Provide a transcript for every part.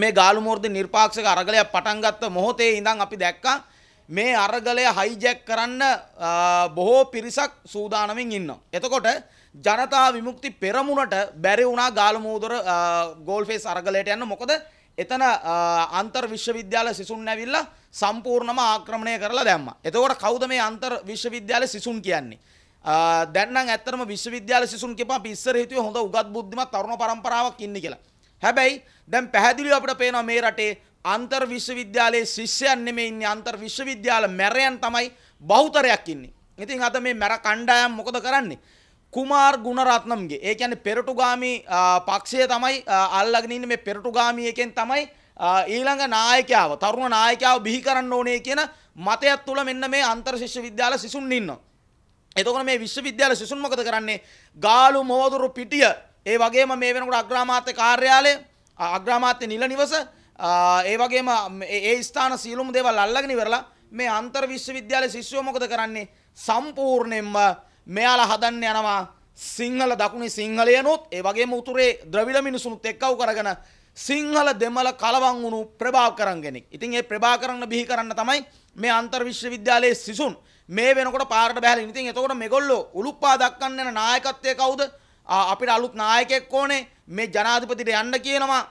මේ ගාලුමෝර්ද නිර්පාක්ෂක අරගලයක් පටන් ගත්ත මොහොතේ ඉඳන් අපි දැක්කා මේ අරගලය හයිජැක් කරන්න බොහෝ පිරිසක් සූදානමින් ඉන්න. එතකොට ජනතා විමුක්ති පෙරමුණට බැරි වුණා ගාලමූදර ගෝල්ෆේස් අරගලයට යන්න මොකද එතන අන්තර් විශ්වවිද්‍යාල සිසුන් ඇවිල්ල සම්පූර්ණම ආක්‍රමණය කරලා දැම්ම. එතකොට කවුද මේ අන්තර් විශ්වවිද්‍යාල සිසුන් කියන්නේ. දැන්න ඇත්තරම විශ්වවිද්‍යාල සිසුන් කිපා පිස්සර හිතුව හොඳ උගත් බුද්ධිමත් තරුණ පරම්පරාවක් ඉන්න කියලා. හැබැයි දැන් පැහැදිලි අපට පේනවා මේ රටේ අන්තර් විශ්වවිද්‍යාලයේ ශිෂ්‍යයන් නෙමෙයි ඉන්නේ අන්තර් විශ්වවිද්‍යාල මැරයන් තමයි බහුතරයක් ඉන්නේ. ඉතින් අද මේ මැර කණ්ඩායම් මොකද කරන්නේ? කුමාර් ගුණරත්නම්ගේ ඒ කියන්නේ පෙරටුගාමි පක්ෂය තමයි අල්ලගෙන ඉන්නේ මේ පෙරටුගාමි එකෙන් තමයි ඊළඟ නායකයාව තරුණ නායකයාව බිහි කරන්න ඕනේ කියන මතයක් තුළ මෙන්න මේ අන්තර් ශිෂ්‍ය විද්‍යාල සිසුන් ඉන්නවා. එතකොට මේ විශ්වවිද්‍යාල සිසුන් මොකද කරන්නේ? ගාලු මෝදුරු පිටිය ඒ වගේම මේ වෙනකොට අග්‍රාමාත්‍ය කාර්යාලය අග්‍රාමාත්‍ය නිල නිවස ඒ වගේම ඒ ස්ථාන සියලුම දේවල් අල්ලගෙන ඉවරලා මේ අන්තර් විශ්වවිද්‍යාල ශිෂ්‍යෝ මොකද කරන්නේ සම්පූර්ණයෙන්ම මෙයාලා හදන්න යනවා සිංහල දකුණේ සිංහලයනොත් ඒ වගේම උතුරේ ද්‍රවිඩ මිනිසුනුත් එක්කව කරගෙන සිංහල දෙමළ කලවන් වුණු ප්‍රභාකරන් කෙනෙක්. ඉතින් ඒ ප්‍රභාකරන්න බිහි කරන්න තමයි මේ අන්තර් විශ්වවිද්‍යාලයේ සිසුන් මේ වෙනකොට පාරට බැහැලා. ඉතින් එතකොට මේගොල්ලෝ උලුප්පා දක්වන්න යන නායකත්වය කවුද? අපිට අලුත් නායකෙක් ඕනේ. මේ ජනාධිපතිට යන්න කියනවා.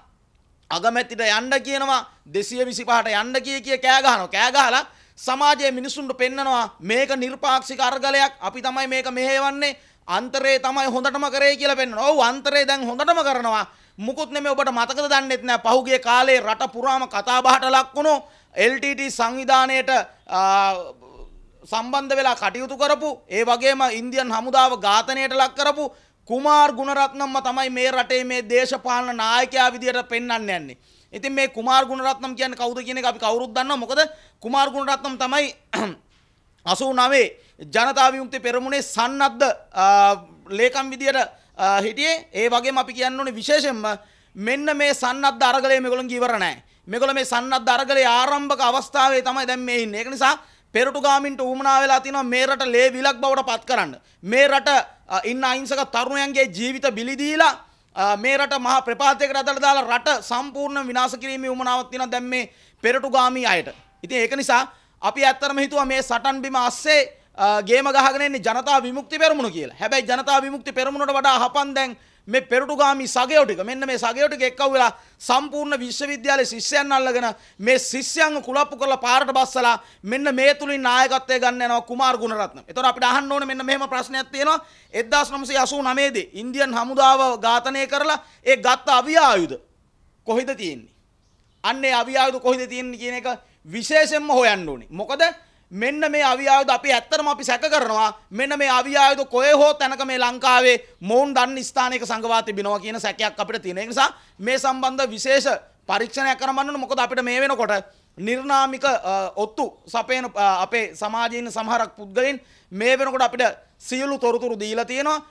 අගමැතිට යන්න කියනවා. දෙසිය විසි පහට යන්න කිය කිය කෑගහන කෑගහලා සමාජයේ මිනිසුන්ට පෙන්නනවා මේක නිර්පාක්ෂික අර්ගලයක්. අපි තමයි මේක මෙහේවන්නේ අන්තරේ තමයි හොඳටම කරේ කියලා පෙන්වන. ඔව් අන්තරේ දැන් හොඳටම කරනවා. මුකුත් නෙමෙයි ඔබට මතකද දන්නෙත් නෑ. පහුගිය කාලේ රට පුරාම කතා බහට ලක් වුණු LTT සංවිධානයට සම්බන්ධ වෙලා කටයුතු කරපු ඒ වගේම ඉන්දියන් හමුදාව ඝාතනයට ලක් කරපු කුමාර් ගුණරත්නම්ම තමයි මේ රටේ මේ දේශපාලන නායකයා විදියට පෙන්වන්න යන්නේ. ඉතින් මේ කුමාර් ගුණරත්නම් කියන්නේ කවුද කියන එක අපි කවුරුත් දන්නවා. මොකද කුමාර් ගුණරත්නම් තමයි 89 ජනතා විමුක්ති පෙරමුණේ සන්නද්ධ ලේකම් විදියට හිටියේ. ඒ වගේම අපි කියන්න ඕනේ විශේෂයෙන්ම මෙන්න මේ සන්නද්ධ අරගලය මේගොල්ලන් ඉවර නැහැ. මේගොල්ලෝ මේ සන්නද්ධ අරගලේ ආරම්භක අවස්ථාවේ තමයි දැන් මේ ඉන්නේ. ඒක නිසා පෙරටුගාමින්ට උමනා වෙලා තියෙනවා මේ රට ලේ විලක් බවට පත් කරන්න. මේ රට ඉන්න අහිංසක තරුණයන්ගේ ජීවිත බිලිදීලා මේ රට මහා ප්‍රපාතයකට අදලා දාලා රට සම්පූර්ණ විනාශ කිරීමේ උමනාවක් තියෙනවා දැන් මේ පෙරටුගාමී අයට. ඉතින් ඒක නිසා අපි ඇත්තටම හිතුවා මේ සටන් බිම අස්සේ ගේම ගහගෙන ඉන්නේ ජනතා විමුක්ති පෙරමුණ කියලා. හැබැයි ජනතා විමුක්ති පෙරමුණට වඩා හපන් දැන් මේ පෙරටුගාමි සගයෝ ටික මෙන්න මේ සගයෝ ටික එක්කව වෙලා සම්පූර්ණ විශ්වවිද්‍යාලයේ ශිෂ්‍යයන් අල්ලගෙන මේ ශිෂ්‍යයන්ව කුලප්පු කරලා පාරට බස්සලා මෙන්න මේ තුලින් නායකත්වය ගන්න යනවා කුමාර් ගුණරත්න. ඒතකොට අපිට අහන්න ඕනේ මෙන්න මෙහෙම ප්‍රශ්නයක් තියෙනවා 1989 දී ඉන්දියන් හමුදාව ඝාතනය කරලා ඒ ගත්ත අවිය ආයුධ කොහෙද තියෙන්නේ? අන්න ඒ අවිය ආයුධ කොහෙද තියෙන්නේ කියන එක විශේෂයෙන්ම හොයන්න ඕනේ. මොකද මෙන්න මේ අවියායුධ අපි ඇත්තටම අපි සැක කරනවා. මෙන්න මේ අවියායුධ කොහේ හෝ තැනක මේ ලංකාවේ මොවුන් දන්න ස්ථානයක සංගවා තිබෙනවා කියන සැකයක් අපිට තියෙන. නිසා මේ සම්බන්ධ විශේෂ පරීක්ෂණයක් කරන්න මොකද අපිට මේ වෙනකොට නිර්නාමික ඔත්තු සපයන අපේ සමාජීන සමහරක් පුද්ගලින් මේ වෙනකොට අපිට සියලු තොරතුරු දීලා තියෙනවා.